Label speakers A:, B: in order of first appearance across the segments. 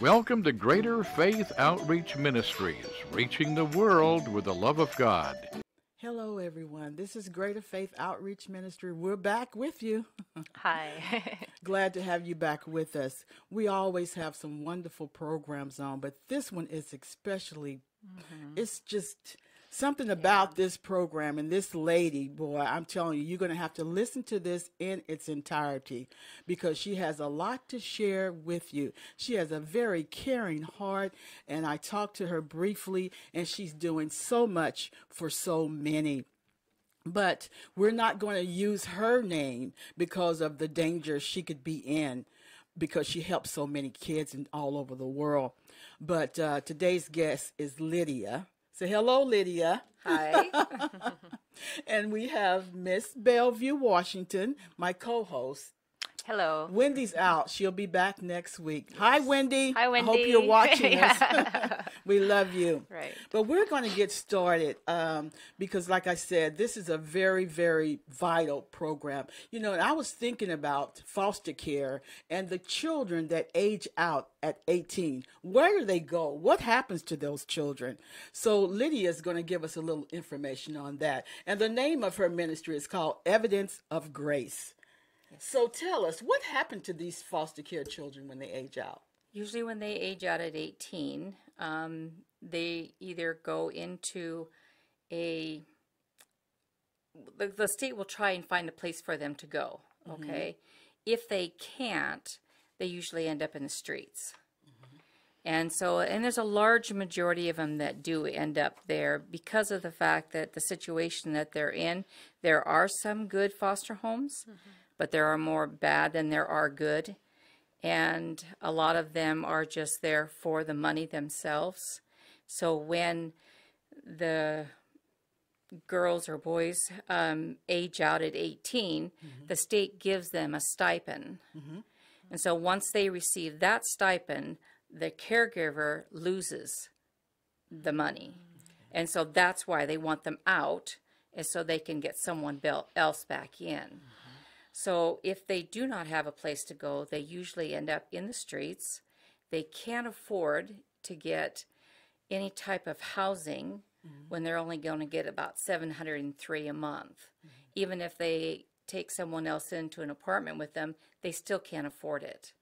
A: Welcome to Greater Faith Outreach Ministries, reaching the world with the love of God.
B: Hello, everyone. This is Greater Faith Outreach Ministry. We're back with you.
C: Hi.
B: Glad to have you back with us. We always have some wonderful programs on, but this one is especially, mm-hmm. it's just something about this program and this lady, boy, I'm telling you, you're going to have to listen to this in its entirety because she has a lot to share with you. She has a very caring heart, and I talked to her briefly, and she's doing so much for so many. But we're not going to use her name because of the danger she could be in because she helps so many kids in, all over the world. But uh, today's guest is Lydia. Say hello, Lydia.
C: Hi.
B: And we have Miss Bellevue Washington, my co host.
C: Hello.
B: Wendy's out. She'll be back next week. Hi, Wendy.
C: Hi, Wendy.
B: I hope you're watching us. we love you.
C: Right.
B: But we're going to get started um, because, like I said, this is a very, very vital program. You know, and I was thinking about foster care and the children that age out at 18. Where do they go? What happens to those children? So, Lydia is going to give us a little information on that. And the name of her ministry is called Evidence of Grace. So, tell us what happened to these foster care children when they age out?
C: Usually, when they age out at 18, um, they either go into a. The, the state will try and find a place for them to go. Mm-hmm. Okay. If they can't, they usually end up in the streets. Mm-hmm. And so, and there's a large majority of them that do end up there because of the fact that the situation that they're in, there are some good foster homes, mm-hmm. But there are more bad than there are good. And a lot of them are just there for the money themselves. So when the girls or boys um, age out at 18, mm-hmm. the state gives them a stipend. Mm-hmm. And so once they receive that stipend, the caregiver loses the money. Mm-hmm. And so that's why they want them out, is so they can get someone else back in. So if they do not have a place to go, they usually end up in the streets. They can't afford to get any type of housing mm-hmm. when they're only going to get about 703 a month. Mm-hmm. Even if they take someone else into an apartment with them, they still can't afford it.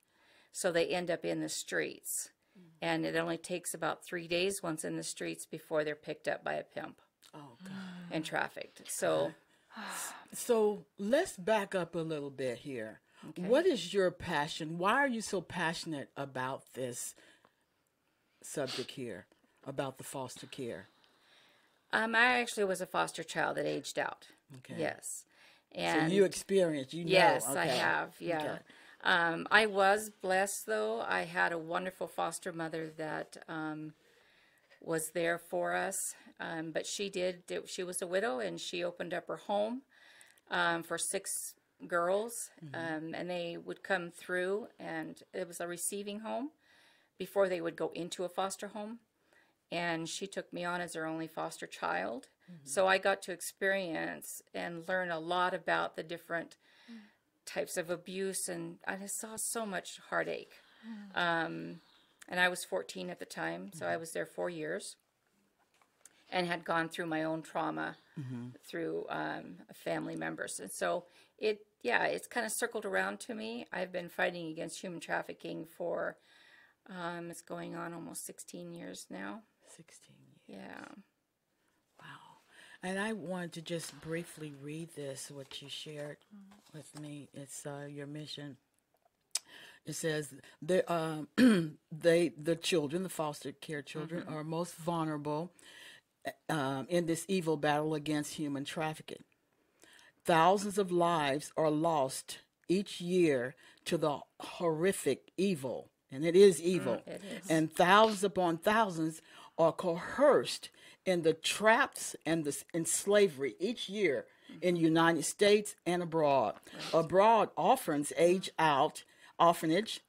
C: So they end up in the streets. Mm-hmm. And it only takes about three days once in the streets before they're picked up by a pimp
B: Oh, God.
C: and trafficked. So uh-huh.
B: So let's back up a little bit here. What is your passion? Why are you so passionate about this subject here, about the foster care?
C: um, I actually was a foster child that aged out.
B: Okay.
C: Yes.
B: So
C: And
B: you experienced, you know.
C: Yes, I have. Yeah.
B: Okay.
C: Um, I was blessed, though. I had a wonderful foster mother that um, was there for us. Um, but she did, she was a widow and she opened up her home um, for six girls. Um, and they would come through, and it was a receiving home before they would go into a foster home. And she took me on as her only foster child. So I got to experience and learn a lot about the different types of abuse, and I just saw so much heartache. Um, and I was 14 at the time, so I was there four years and had gone through my own trauma through um, family members. And so it, yeah, it's kind of circled around to me. I've been fighting against human trafficking for, um, it's going on almost 16 years now.
B: 16 years.
C: Yeah.
B: Wow. And I wanted to just briefly read this, what you shared with me. It's uh, your mission. It says the um, they the children, the foster care children, are most vulnerable um, in this evil battle against human trafficking. Thousands of lives are lost each year to the horrific evil, and it is evil.
C: it is.
B: And thousands upon thousands are coerced in the traps and the in slavery each year in the United States and abroad. Abroad, orphans age out orphanage,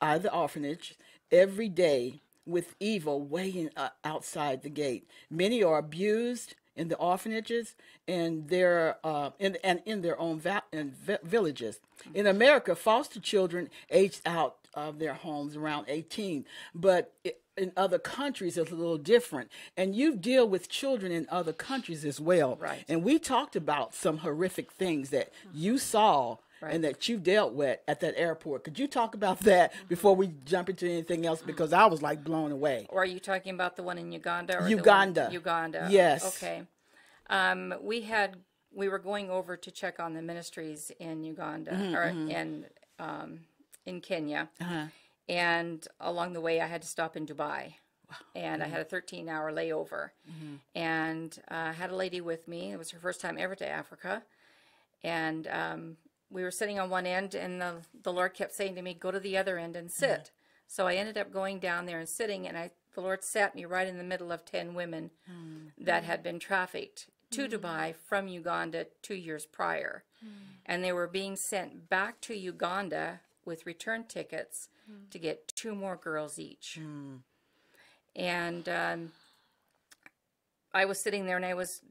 B: either orphanage, every day with evil waiting uh, outside the gate. Many are abused in the orphanages and their uh, in, and in their own va- in vi- villages. In America, foster children aged out of their homes around 18. But it, in other countries, it's a little different. And you deal with children in other countries as well.
C: Right.
B: And we talked about some horrific things that you saw
C: Right.
B: and that you dealt with at that airport. Could you talk about that before we jump into anything else? Because I was like blown away.
C: Or are you talking about the one in Uganda? Or the one-
B: Uganda.
C: Uganda.
B: Yes.
C: Okay. Um, we had we were going over to check on the ministries in Uganda
B: Mm-hmm,
C: or in um, in Kenya,
B: Uh-huh.
C: and along the way I had to stop in Dubai, and I had a 13 hour layover,
B: Mm-hmm.
C: and uh, I had a lady with me. It was her first time ever to Africa, and um, we were sitting on one end, and the, the Lord kept saying to me, "Go to the other end and sit." Mm-hmm. So I ended up going down there and sitting, and I the Lord sat me right in the middle of ten women mm-hmm. that had been trafficked to mm-hmm. Dubai from Uganda two years prior, and they were being sent back to Uganda with return tickets to get two more girls each. And um, I was sitting there, and I was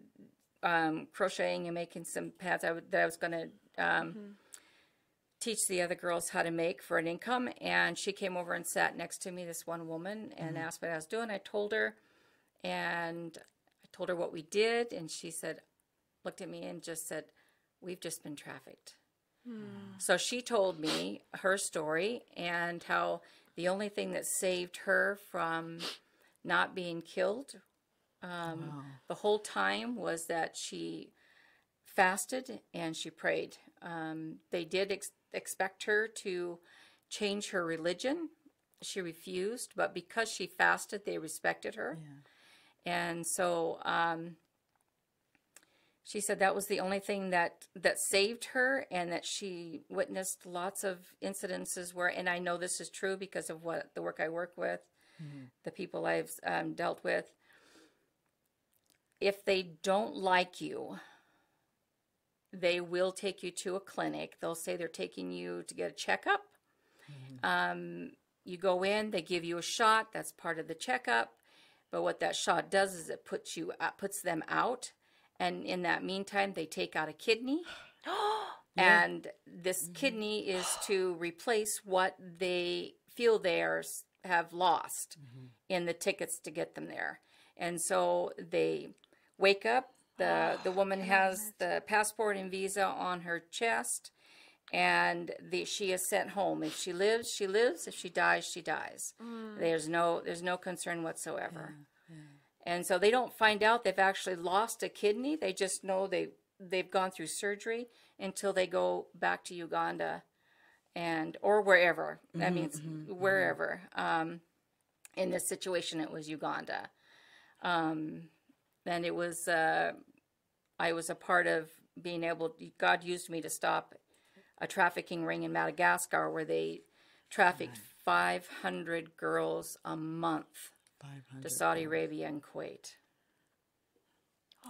C: um, crocheting and making some pads I w- that I was going to um, teach the other girls how to make for an income. And she came over and sat next to me, this one woman, and asked what I was doing. I told her, and I told her what we did, and she said, looked at me and just said, "We've just been trafficked." So she told me her story and how the only thing that saved her from not being killed um, the whole time was that she fasted and she prayed. Um, they did ex- expect her to change her religion. She refused, but because she fasted, they respected her. And so um, she said that was the only thing that that saved her, and that she witnessed lots of incidences where, and I know this is true because of what the work I work with, the people I've um, dealt with. If they don't like you, they will take you to a clinic. They'll say they're taking you to get a checkup. Um, you go in, they give you a shot. That's part of the checkup. But what that shot does is it puts you uh, puts them out, and in that meantime, they take out a kidney. And this kidney is to replace what they feel they are, s- have lost in the tickets to get them there. And so they wake up. The, the woman has the passport and visa on her chest, and the, she is sent home. If she lives, she lives. If she dies, she dies. There's no there's no concern whatsoever. And so they don't find out they've actually lost a kidney. They just know they they've gone through surgery until they go back to Uganda and or wherever. I mean, it's wherever. Um, in this situation, it was Uganda, um, and it was. Uh, I was a part of being able. God used me to stop a trafficking ring in Madagascar where they trafficked 500 girls a month to Saudi Arabia and Kuwait.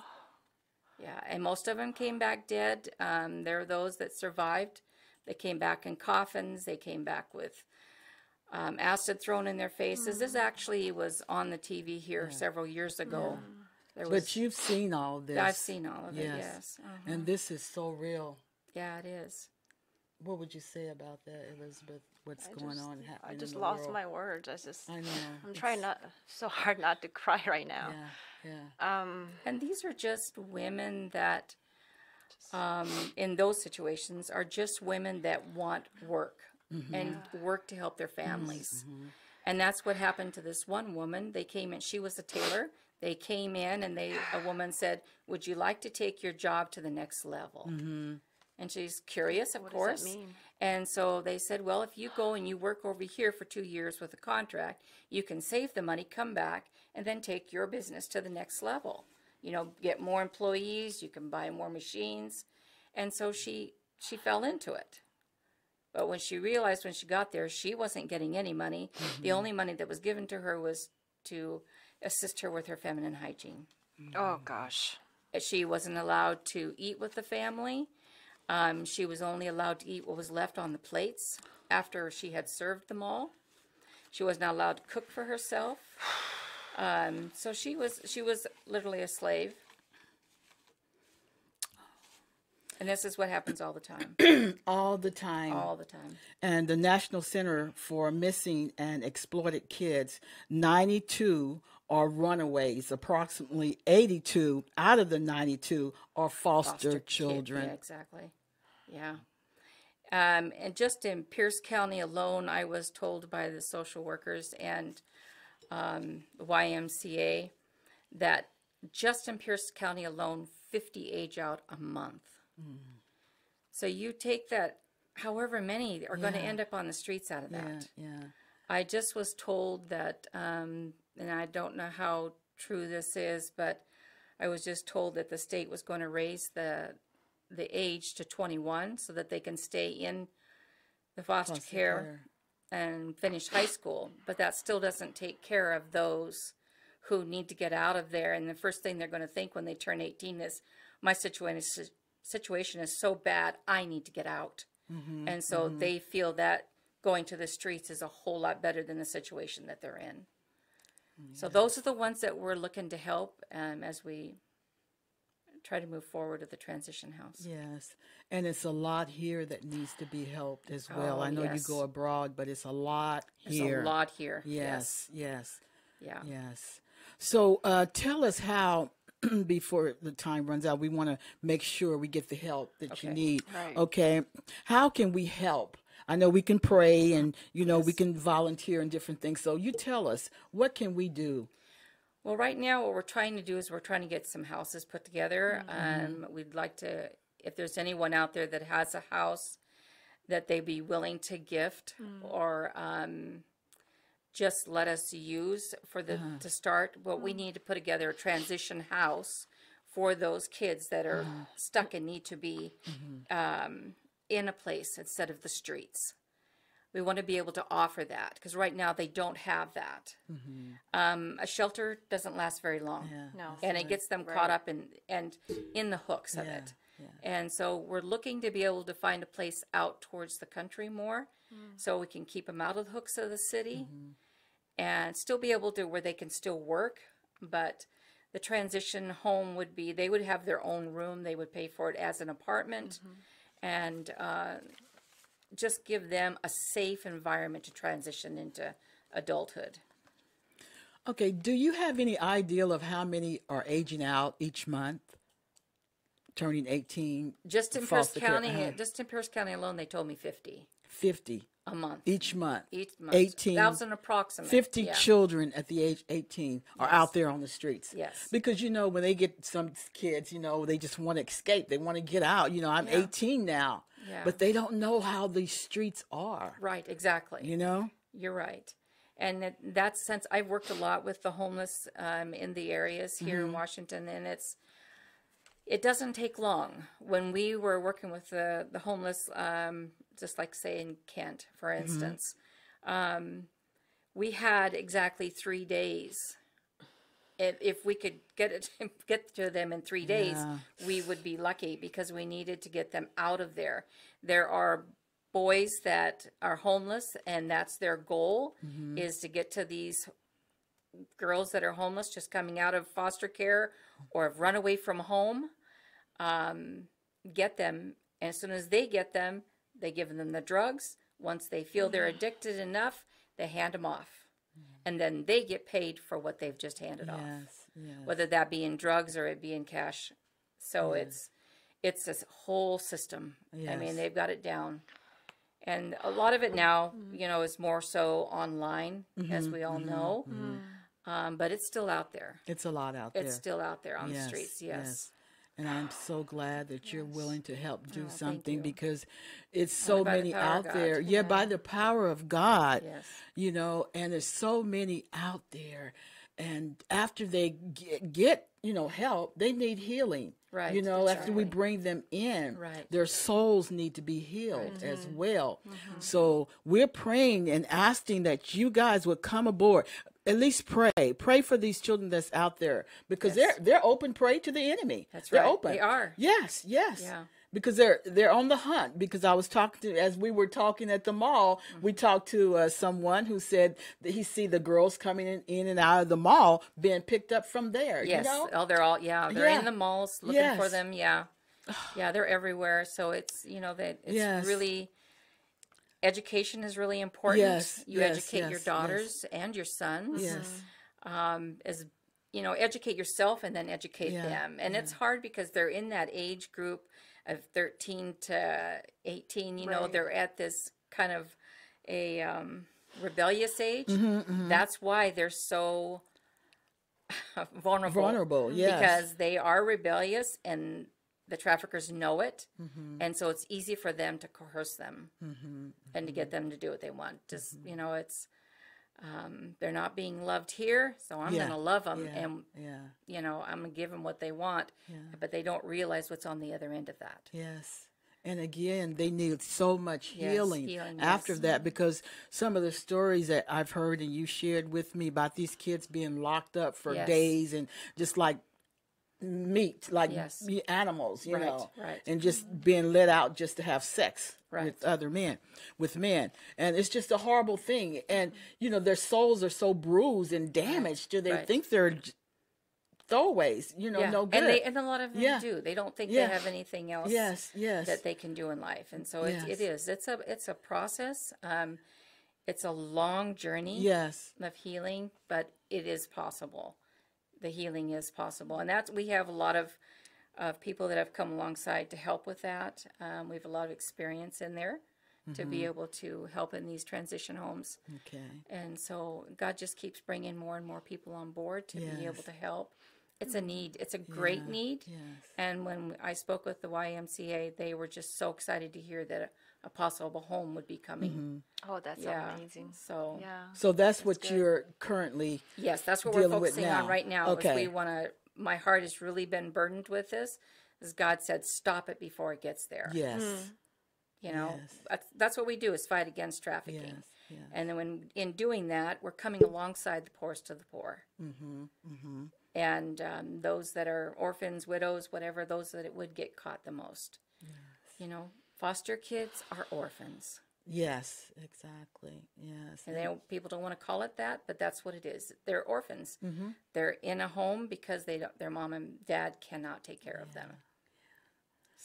C: Yeah, and most of them came back dead. Um, there are those that survived. They came back in coffins. They came back with um, acid thrown in their faces. This actually was on the TV here several years ago. There was,
B: But you've seen all this.
C: I've seen all of it.
B: Yes.
C: Yes. Uh,
B: And this is so real.
C: yeah, it is.
B: What would you say about that, Elizabeth? What's going
D: just-
B: on happening
D: I just
B: in the
D: lost
B: world?
D: my words. I just,
B: I know.
D: I'm trying not so hard not to cry right now.
B: Yeah, yeah.
D: Um,
C: And these are just women that, um, in those situations, are just women that want work and work to help their families. And that's what happened to this one woman. They came in, she was a tailor. They came in and they, a woman said, Would you like to take your job to the next level? Mm-hmm. And she's curious, of
D: does that
C: course.
D: mean?
C: And so they said, well, if you go and you work over here for two years with a contract, you can save the money, come back, and then take your business to the next level. You know, get more employees, you can buy more machines. And so she she fell into it. But when she realized when she got there, she wasn't getting any money. The mm-hmm. only money that was given to her was to assist her with her feminine hygiene
D: oh gosh.
C: she wasn't allowed to eat with the family. Um, she was only allowed to eat what was left on the plates after she had served them all. She was not allowed to cook for herself. Um, so she was she was literally a slave. And this is what happens all the time.
B: all the time.
C: all the time.
B: and the National Center for Missing and Exploited Kids, 92 are runaways. Approximately 82 out of the 92 are foster,
C: foster kid-
B: children.
C: Yeah, exactly. Yeah. Um, and just in Pierce County alone, I was told by the social workers and um, YMCA that just in Pierce County alone, 50 age out a month.
B: Mm.
C: So you take that, however many are going to end up on the streets out of
B: Yeah,
C: that.
B: yeah.
C: I just was told that, um, and I don't know how true this is, but I was just told that the state was going to raise the the age to 21 so that they can stay in the foster,
B: Foster
C: care,
B: care.
C: and finish high school. But that still doesn't take care of those who need to get out of there. And the first thing they're going to think when they turn 18 is, my situation is, situation is so bad, I need to get out.
B: Mm-hmm,
C: And so they feel that going to the streets is a whole lot better than the situation that they're in. So those are the ones that we're looking to help um, as we try to move forward with the transition house.
B: Yes, and it's a lot here that needs to be helped as well.
C: Oh,
B: I know
C: yes.
B: you go abroad, but it's a lot
C: There's
B: here.
C: a lot here.
B: Yes, yes,
C: Yeah.
B: yes. So uh, tell us how. Before the time runs out, we want to make sure we get the help that you
C: Okay.
B: need.
D: Right.
B: Okay, how can we help? I know we can pray, and you know we can volunteer and different things. So you tell us what can we do?
C: Well, right now, what we're trying to do is we're trying to get some houses put together. Um, we'd like to, if there's anyone out there that has a house that they'd be willing to gift or um, just let us use for the to start. But we need to put together a transition house for those kids that are stuck and need to be um, in a place instead of the streets. We want to be able to offer that because right now they don't have that. Mm-hmm. Um, a shelter doesn't last very long,
D: No.
C: and it gets them caught up in and in the hooks of
B: Yeah,
C: it. And so we're looking to be able to find a place out towards the country more, mm. so we can keep them out of the hooks of the city, mm-hmm. and still be able to where they can still work. But the transition home would be they would have their own room. They would pay for it as an apartment, mm-hmm. And uh, just give them a safe environment to transition into adulthood.
B: Okay, do you have any idea of how many are aging out each month, turning 18,
C: Just in Pierce County,
B: uh-huh.
C: just in Pierce County alone, they told me 50
B: 50
C: a month.
B: each month?
C: Each month.
B: 18,
C: Thousand approximate.
B: 50
C: yeah.
B: children at the age 18 are out there on the streets.
C: Yes.
B: Because, you know, when they get some kids, you know, they just want to escape. They want to get out. You know, I'm
C: Yeah.
B: 18 now,
C: Yeah.
B: but they don't know how these streets are,
C: Right, exactly.
B: you know?
C: You're right. And in that sense, I've worked a lot with the homeless um, in the areas here
B: Mm-hmm.
C: in Washington, and it's it doesn't take long. When we were working with the the homeless, um, just like say in Kent, for
B: Mm-hmm.
C: instance, um, we had exactly three days. If, if we could get it get to them in three days,
B: Yeah.
C: we would be lucky because we needed to get them out of there. There are boys that are homeless, and that's their goal is to get to these girls that are homeless, just coming out of foster care or have run away from home. Um, get them, and as soon as they get them, they give them the drugs. Once they feel they're mm. addicted enough, they hand them off, and then they get paid for what they've just handed off
B: Yes, yes.
C: whether that be in drugs or it be in cash. So it's it's this whole system. I mean, they've got it down. And a lot of it mm. now, you know, is more so online, as mm-hmm. we all mm-hmm. know. Mm-hmm. Mm. Um, but it's still out there.
B: It's a lot out there.
C: It's still out there on
B: Yes,
C: the streets. Yes.
B: And I'm so glad that you're willing to help do
C: Oh,
B: something because it's so
C: the
B: many
C: power
B: out there. Yeah, by the power of God.
C: Yes.
B: You know, and there's so many out there. And after they get, get you know, help, they need healing.
C: Right,
B: You know, after we bring them in,
C: Right.
B: their souls need to be healed as
C: Mm-hmm.
B: well. So we're praying and asking that you guys would come aboard. At least pray. Pray for these children that's out there because they're they're open prey to the enemy.
C: That's
B: they're
C: right.
B: open.
C: They are.
B: Yes, yes.
C: Yeah.
B: Because they're they're on the hunt. Because I was talking to as we were talking at the mall, we
C: Mm-hmm.
B: talked to uh, someone who said that he see the girls coming in, in and out of the mall being picked up from there.
C: Yes.
B: You know?
C: Oh, they're all, yeah, they're
B: Yeah.
C: in the malls looking for them. Yeah. yeah, they're everywhere. So it's you know that it's
B: Yes.
C: really education is really important.
B: Yes,
C: you
B: yes,
C: educate
B: yes,
C: your
B: yes.
C: daughters and your sons.
B: Yes.
C: um, as you know, educate yourself and then educate
B: Yeah,
C: them. And it's hard because they're in that age group of 13 to 18. You know, they're at this kind of a um, rebellious age.
B: Mm-hmm,
C: That's why they're so vulnerable.
B: Vulnerable, yes.
C: Because they are rebellious and the traffickers know it.
B: Mm-hmm.
C: And so it's easy for them to coerce them and to get them to do what they want. Just,
B: Mm-hmm.
C: you know, it's. Um, they're not being loved here, so I'm
B: Yeah,
C: going to love them,
B: yeah,
C: and
B: yeah.
C: you know I'm going to give them what they want. But they don't realize what's on the other end of that.
B: Yes. And again, they need so much
C: Yes,
B: healing,
C: healing,
B: after
C: yes.
B: that because some of the stories that I've heard and you shared with me about these kids being locked up for
C: Yes.
B: days and just like meat, like
C: Yes.
B: animals, you
C: Right,
B: know,
C: right.
B: and just being let out just to have sex
C: Right.
B: with other men, with men. And it's just a horrible thing. And, you know, their souls are so bruised and damaged. Do they think they're throwaways, you know,
C: yeah,
B: no good?
C: and they and a lot of them
B: Yeah.
C: do. They don't think
B: Yeah.
C: they have anything else.
B: yes, yes.
C: that they can do in life, and so
B: Yes.
C: it is. It's a it's a process. Um, it's a long journey
B: yes.
C: of healing, but it is possible. The healing is possible, and that's we have a lot of of people that have come alongside to help with that. Um, we have a lot of experience in there to
B: Mm-hmm.
C: be able to help in these transition homes.
B: Okay.
C: And so God just keeps bringing more and more people on board to be able to help. It's a need. It's a great need.
B: Yes.
C: And when I spoke with the YMCA, they were just so excited to hear that a, a possible home would be coming.
D: Oh, that's
C: Yeah.
D: amazing.
C: So
D: Yeah.
B: So that's what you're currently
C: yes, that's what we're
B: Dealing with
C: focusing
B: now.
C: on right now. is
B: Okay.
C: we want to. My heart has really been burdened with this. As God said, stop it before it gets there.
B: yes,
C: You know,
B: Yes.
C: that's, that's what we do is fight against trafficking.
B: yes, yes.
C: And then when in doing that, we're coming alongside the poorest of the poor. Mm-hmm, And um, those that are orphans, widows, whatever, those that it would get caught the most. You know, foster kids are orphans.
B: Yes, exactly. Yes.
C: And they don't, people don't want to call it that, but that's what it is. They're orphans.
B: Mm-hmm.
C: They're in a home because they don't, their mom and dad cannot take care of them.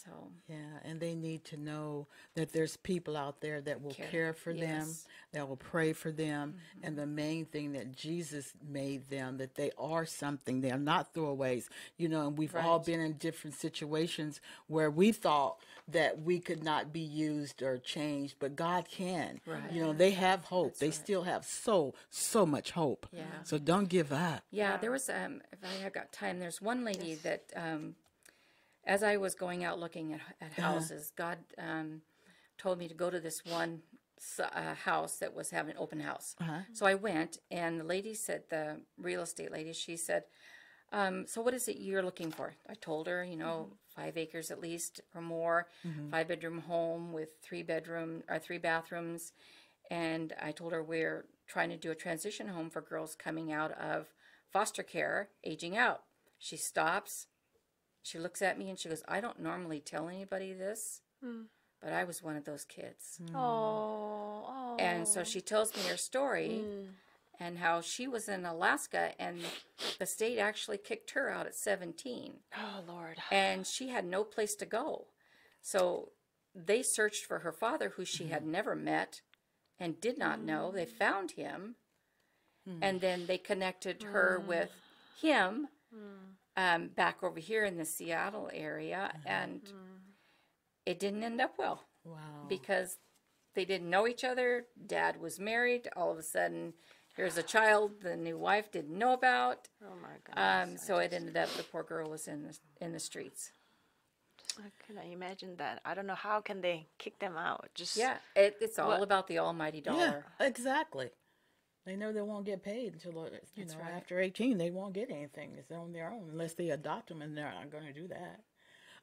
C: So
B: Yeah, and they need to know that there's people out there that will
C: Care,
B: care, for them,
C: yes. Mm-hmm.
B: that will pray for them, and the main thing that Jesus made them that they are something. They are not throwaways. You know, and we've all been in different situations where we thought that we could not be used or changed, but God can.
C: Right.
B: You know, they have hope. they still have so so much hope.
C: Yeah.
B: So don't give up.
C: Yeah, there was um if I have got time, there's one lady that um as I was going out looking at, at houses, God um told me to go to this one s- uh, house that was having an open house. So I went and the lady said the real estate lady, she said, um, so what is it you're looking for? I told her, you know, five acres at least or more, five bedroom home with three bedroom or three bathrooms. And I told her we're trying to do a transition home for girls coming out of foster care, aging out. She stops. She looks at me and she goes, I don't normally tell anybody this, hmm. but I was one of those kids.
D: Oh, oh.
C: And so she tells me her story hmm. and how she was in Alaska and the state actually kicked her out at 17
D: oh, Lord.
C: and she had no place to go. So they searched for her father, who she had never met and did not know. They found him, and then they connected her with him um, back over here in the Seattle area, and it didn't end up well
B: Wow.
C: because they didn't know each other. Dad was married. All of a sudden, here's a child the new wife didn't know about.
D: Oh, my God.
C: Um, so it ended up the poor girl was in the in the streets.
D: Can I imagine that? I don't know how can they kick them out. Just
C: Yeah, it, it's all
D: What-
C: about the almighty dollar.
B: Yeah,
C: dollar.
B: exactly. They know they won't get paid until uh, you know
C: right.
B: after eighteen. They won't get anything. It's on their own unless they adopt them, and they're not going to do that.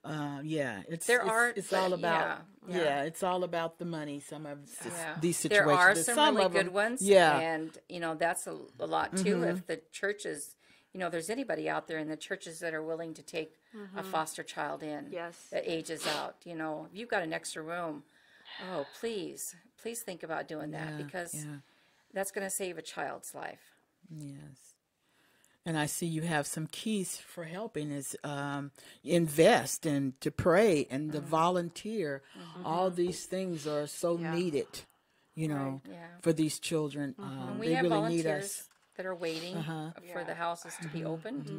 B: Uh, yeah, it's
C: There
B: it's,
C: are-
B: it's all about
C: yeah,
B: yeah,
C: yeah.
B: it's all about the money. Some of s-
C: Yeah.
B: these situations.
C: there are
B: There's
C: some, really good
B: them-
C: ones.
B: Yeah, Mm-hmm.
C: and you know that's a, a lot too. If the churches, you know, there's anybody out there in the churches that are willing to take a foster child in,
D: Yes.
C: that ages out. You know, if you've got an extra room, oh please, please think about doing that
B: Yeah,
C: because
B: yeah.
C: That's going to save a child's life.
B: yes. And I see you have some keys for helping is um, invest and to pray and to volunteer. All these things are so
D: Yeah.
B: needed, you know,
C: yeah.
B: for these children. Um,
C: We
B: they
C: have
B: really
C: volunteers
B: need us. Uh-huh.
C: that are waiting for the houses to be opened.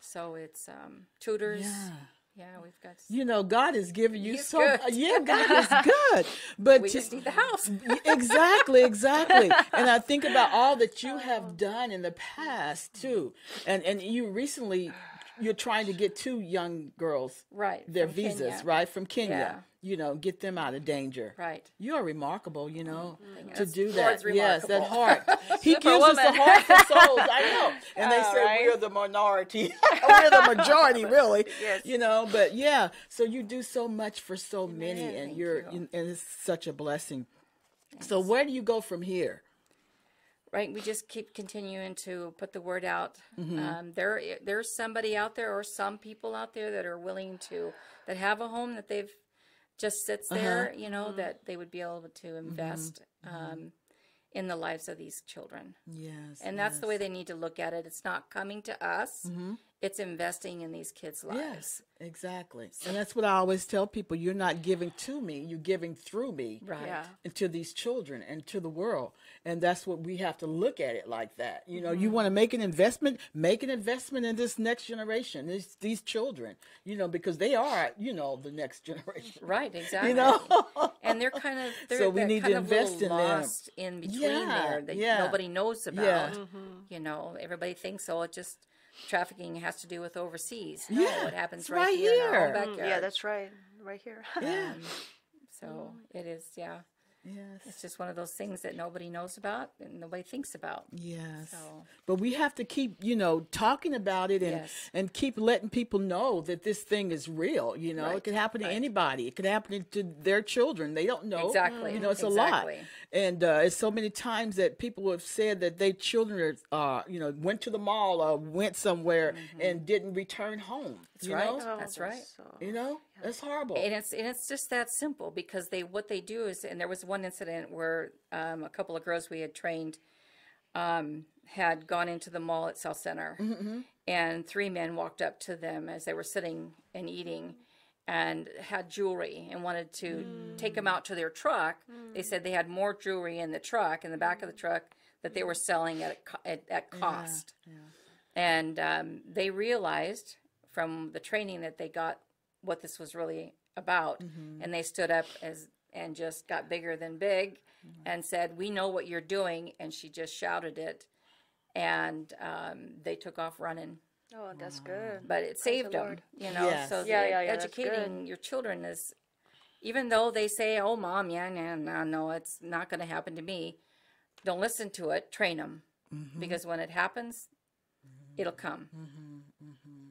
C: So it's um, tutors.
B: Yeah.
C: Yeah, we've got.
B: You know, God has given you
C: He's
B: so.
C: good.
B: Yeah, God is good. But
C: We
B: to-
C: just need the house.
B: exactly, exactly. And I think about all that you have oh. done in the past too, and and you recently, you're trying to get two young girls
C: Right,
B: their visas
C: Kenya.
B: right from Kenya.
C: Yeah.
B: You know, get them out of danger.
C: Right.
B: You are remarkable, you know, to
C: That's-
B: do that. Yes, that heart. He gives us the
D: Superwoman.
B: heart for souls. I know. And they say
D: right.
B: we're the minority. we're the majority, really.
D: Yes.
B: You know, but yeah. So you do so much for so many, and
C: Thank
B: you're,
C: you.
B: and it's such a blessing. So where do you go from here?
C: right we just keep continuing to put the word out
B: Mm-hmm.
C: um, there there's somebody out there or some people out there that are willing to that have a home that they've just sits
B: Uh-huh.
C: there you know
B: Mm-hmm.
C: that they would be able to invest um, in the lives of these children
B: Yes.
C: and that's the way they need to look at it it's not coming to us it's investing in these kids lives
B: Mm-hmm. Yes, exactly. And that's what I always tell people. You're not giving to me, you're giving through me.
C: right
D: Yeah.
B: and to these children and to the world. And that's what we have to look at it like that. You know,
C: Mm-hmm.
B: you want to make an investment, make an investment in this next generation, these these children, you know, because they are, you know, the next generation.
C: right exactly
B: You know?
C: and they're kind of they're,
B: So we
C: they're
B: need to
C: kind of
B: invest
C: little
B: in them.
C: lost in between
B: Yeah,
C: there that
B: yeah.
C: nobody knows about.
B: Yeah.
C: You know, everybody thinks oh, it just trafficking has to do with overseas. No,
B: Yeah,
C: it happens
B: it's
C: right,
B: right
C: here, in our.
D: Mm,
C: backyard.
D: yeah, that's right. Right here.
B: yeah.
C: so it is. Yeah,
B: Yes.
C: it's just one of those things that nobody knows about and nobody thinks about.
B: Yes.
C: So
B: But we have to keep, you know, talking about it and
C: Yes.
B: and keep letting people know that this thing is real. You know, it could happen to
C: right.
B: anybody. It could happen to their children. They don't know.
C: Exactly,
B: You know, it's a lot.
C: Exactly.
B: And uh, it's so many times that people have said that their children, are, uh, you know, went to the mall or went somewhere and didn't return home. That's you
C: right.
B: Know?
D: Oh,
C: That's right.
D: so-
B: You know, it's horrible.
C: and it's and it's just that simple because they what they do is and there was one incident where um, a couple of girls we had trained um, had gone into the mall at Southcenter and three men walked up to them as they were sitting and eating and had jewelry and wanted to take them out to their truck. They said they had more jewelry in the truck in the back of the truck that they were selling at at, at cost. And um, they realized from the training that they got what this was really about, and they stood up as and just got bigger than big, and said, "We know what you're doing," and she just shouted it, and um, they took off running.
D: Oh, that's good.
C: But it saved
D: the
C: them,
D: Lord.
C: you know.
B: Yes.
C: So
D: Yeah,
C: the-
D: yeah, yeah, that's
C: educating your children is, even though they say, "Oh, mom, yeah, no, no, no, it's not going to happen to me," don't listen to it. Train them, because when it happens, it'll come.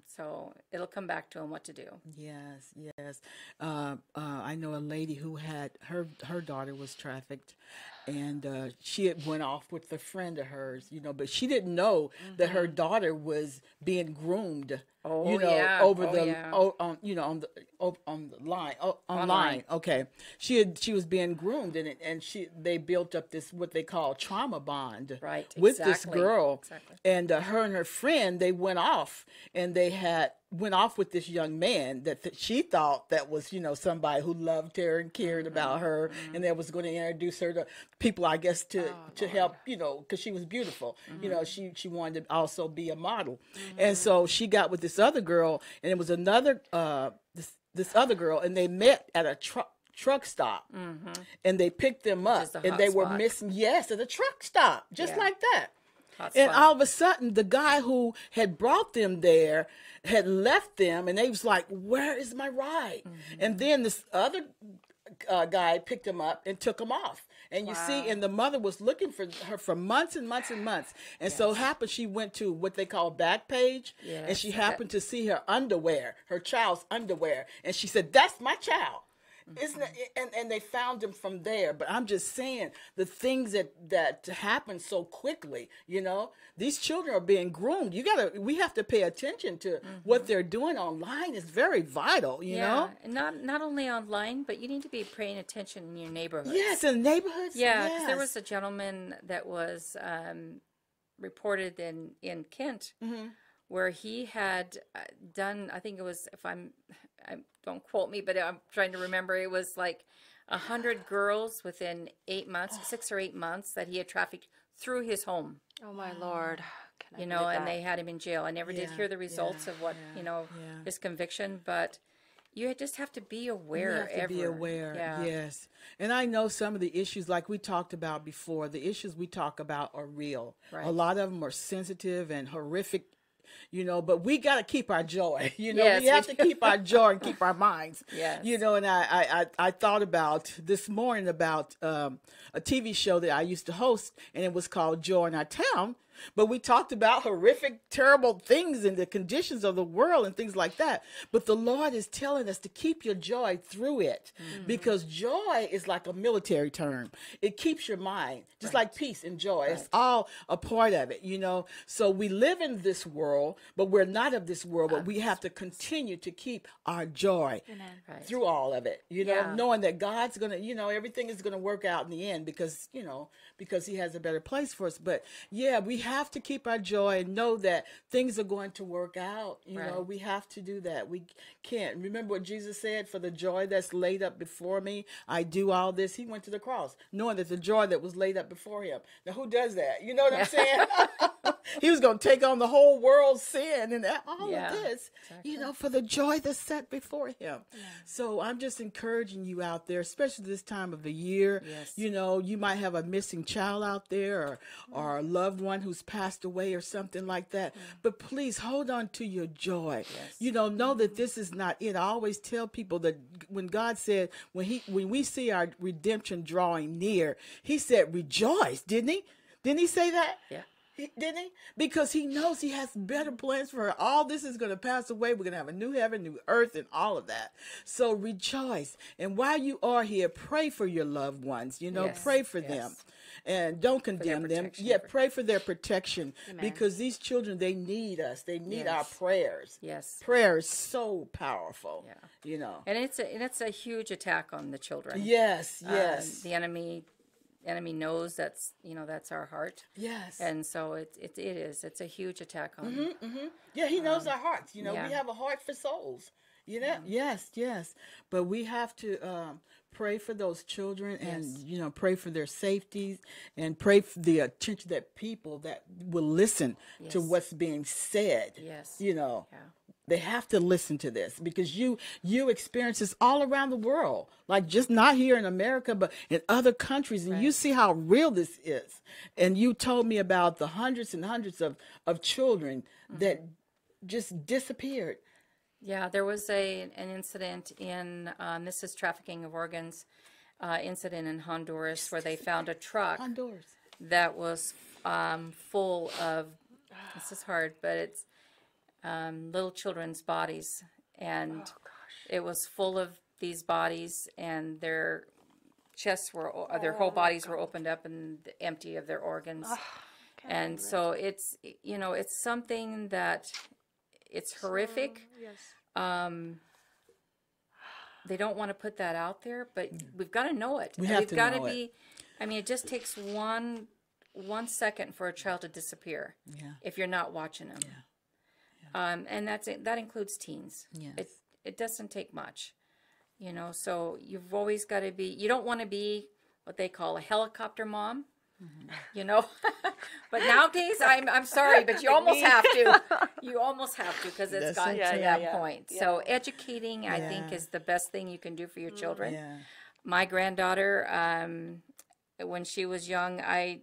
C: So it'll come back to them what to do.
B: Yes, yes. Uh, uh, I know a lady who had her her daughter was trafficked, and uh, she had went off with a friend of hers, you know, but she didn't know that her daughter was being groomed.
C: Oh,
B: you know,
C: yeah.
B: over
C: Oh,
B: the
C: yeah.
B: oh, on you know on the oh, on the line oh, online.
C: Online.
B: Okay, she had she was being groomed, and it, and she they built up this what they call trauma bond
C: Right,
B: with this girl,
C: exactly.
B: and uh, her and her friend they went off and they had went off with this young man that th- she thought that was you know somebody who loved her and cared about mm-hmm, her mm-hmm. and that was going to introduce her to people i guess to oh, to help you know because she was beautiful you know mm-hmm. she she wanted to also be a model and so she got with this other girl and it was another uh this this other girl and they met at a truck truck stop and they picked them up and they were missing yes at a truck stop just
C: Yeah.
B: like that
C: Hot
B: and
C: spot.
B: all of a sudden, the guy who had brought them there had left them, and they was like, "Where is my ride?"
C: Mm-hmm.
B: And then this other uh, guy picked him up and took him off. And you see, and the mother was looking for her for months and months and months. And so happened she went to what they call Backpage, and
C: Yes,
B: she
C: that-
B: happened to see her underwear, her child's underwear, and she said, "That's my child." Isn't it? And and they found him from there. But I'm just saying the things that that happen so quickly. You know, these children are being groomed. You gotta. We have to pay attention to what they're doing online. It's very vital. You
C: yeah,
B: know.
C: and not not only online, but you need to be paying attention in your neighborhood.
B: Yes, in neighborhoods.
C: Yeah, because there was a gentleman that was um, reported in in Kent, where he had uh, done. I think it was if I'm, I don't quote me, but I'm trying to remember. It was like a hundred girls within eight months, six or eight months, that he had trafficked through his home.
D: Oh my lord. Can I
C: You know, and
D: that?
C: they had him in jail. I never did hear the results
B: yeah,
C: of what
B: yeah,
C: you know
B: yeah.
C: his conviction, but you just have to be
B: You
C: aware.
B: have to be aware.
C: Yeah.
B: Yes. And I know some of the issues, like we talked about before, the issues we talk about are real.
C: Right.
B: A lot of them are sensitive and horrific, you know, but we got to keep our joy. You know,
C: Yes,
B: we
C: we
B: have to keep our joy and keep our minds.
C: Yes.
B: You know, and I, I, I, I thought about this morning about um, a TV show that I used to host, and it was called Joy in Our Town. But we talked about horrific, terrible things and the conditions of the world and things like that. But the Lord is telling us to keep your joy through it mm. because joy is like a military term. It keeps your mind, just like peace and joy. It's all a part of it, you know. So we live in this world, but we're not of this world. But we have to continue to keep our joy
C: Right.
B: through all of it, you know,
C: Yeah.
B: knowing that God's gonna, you know, everything is gonna work out in the end because, you know, because He has a better place for us. But yeah, we have to keep our joy and know that things are going to work out. You know, we have to do that. We can't remember what Jesus said: "For the joy that's laid up before me, I do all this." He went to the cross, knowing that the joy that was laid up before him. Now, who does that? You know what I'm saying? he was going to take on the whole world's sin and all
C: Yeah,
B: of this, you know, for the joy that's set before him. So I'm just encouraging you out there, especially this time of the year.
C: Yes.
B: You know, you might have a missing child out there or, mm-hmm. or a loved one who's passed away or something like that. Mm-hmm. But please hold on to your joy. You know, know that mm-hmm. this is not it. I always tell people that when God said, when he when we see our redemption drawing near, he said, rejoice, didn't he? Didn't he say that?
C: Yeah.
B: He, didn't he? Because he knows he has better plans for her. All this is going to pass away. We're going to have a new heaven, new earth, and all of that. So rejoice. And while you are here, pray for your loved ones. You know,
C: Yes,
B: pray for
C: yes.
B: them. And don't condemn them. Yeah, pray for their protection because these children, they need us. They need our prayers.
C: Yes.
B: Prayer is so powerful.
C: Yeah.
B: You know.
C: And it's a and it's a huge attack on the children.
B: Yes,
C: Uh,
B: yes.
C: the enemy enemy knows that's you know that's our heart.
B: yes.
C: And so it it, it is. It's a huge attack on Mm-hmm.
B: Yeah, he knows our hearts. You know,
C: yeah.
B: we have a heart for souls. You know, yes, yes. But we have to um, pray for those children and
C: Yes.
B: you know pray for their safety and pray for the attention that people that will listen to what's being said.
C: Yes.
B: You know.
C: Yeah.
B: They have to listen to this because you you experience this all around the world, like just not here in America, but in other countries, and you see how real this is. And you told me about the hundreds and hundreds of of children that just disappeared.
C: Yeah, there was a an incident in um, this is trafficking of organs uh, incident in Honduras where they found a truck
B: Honduras.
C: that was um, full of this is hard, but it's um, little children's bodies, and it was full of these bodies, and their chests were o- uh, their whole bodies were opened up and empty of their organs, and so it's you know it's something that it's horrific.
D: Yes.
C: Um, They don't want to put that out there, but we've got to know it.
B: We have
C: we've
B: to
C: got
B: know it.
C: be. I mean, it just takes one one second for a child to disappear
B: Yeah.
C: if you're not watching them. Um, and that's it. That includes teens.
B: Yes.
C: It it doesn't take much, you know. So you've always got to be. You don't want to be what they call a helicopter mom.
B: Mm-hmm.
C: You know, but nowadays I'm I'm sorry, but you almost have to. You almost have to because it's gotten to
B: true.
C: that
D: Yeah, yeah,
C: point. So educating, I think, is the best thing you can do for your children
B: Yeah.
C: my granddaughter um when she was young i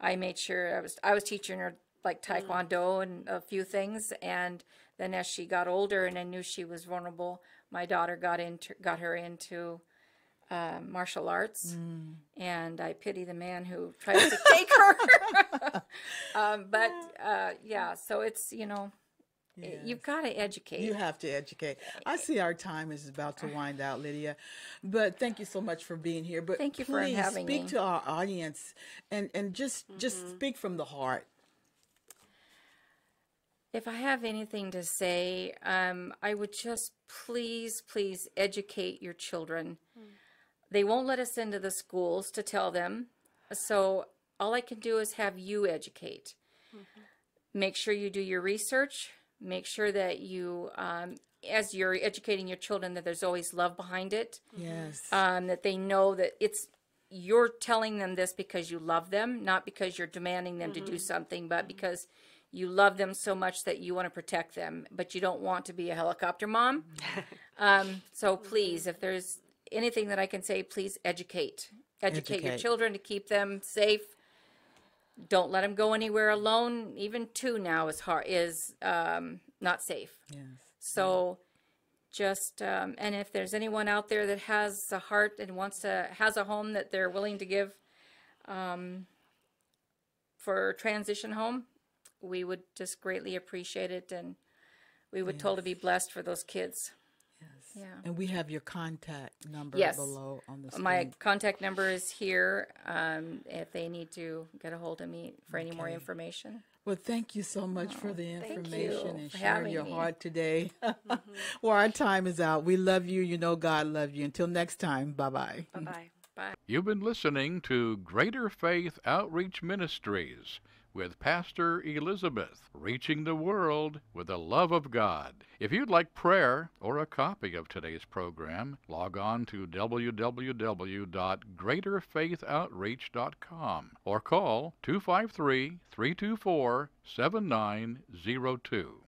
C: i made sure i was i was teaching her like taekwondo and a few things and then as she got older and i knew she was vulnerable my daughter got into got her into uh, martial arts and i pity the man who tries to take her um, but uh, yeah so it's you know you've got to educate
B: You have to educate. I see our time is about to wind out, Lydia. But thank you so much for being here. But
C: Thank you for
B: please
C: having
B: speak
C: me.
B: to our audience and and just just speak from the heart.
C: If I have anything to say, um, I would just please, please educate your children. They won't let us into the schools to tell them. So all I can do is have you educate. Make sure you do your research. Make sure that you, um, as you're educating your children, that there's always love behind it.
B: Yes.
C: Um, that they know that it's you're telling them this because you love them, not because you're demanding them to do something, but because you love them so much that you want to protect them, but you don't want to be a helicopter mom. um, so please, if there's anything that I can say, please educate. Educate, your children to keep them safe. Don't let them go anywhere alone. Even two now is hard is um, not safe.
B: yes.
C: So just um, and if there's anyone out there that has a heart and wants to has a home that they're willing to give um, for transition home, we would just greatly appreciate it and we would totally be blessed for those kids.
B: Yes.
C: Yeah.
B: And we have your contact number
C: Yes.
B: below on the screen.
C: My contact number is here um, if they need to get a hold of me for any more information.
B: Well, thank you so much for the information and
C: for
B: sharing your
C: me.
B: heart today. well, our time is out. We love you. You know God loves you. Until next time, bye-bye. bye.
D: Bye bye.
A: You've been listening to Greater Faith Outreach Ministries with Pastor Elizabeth, reaching the world with the love of God. If you'd like prayer or a copy of today's program, log on to www.greaterfaithoutreach.com or call 253 324 7902.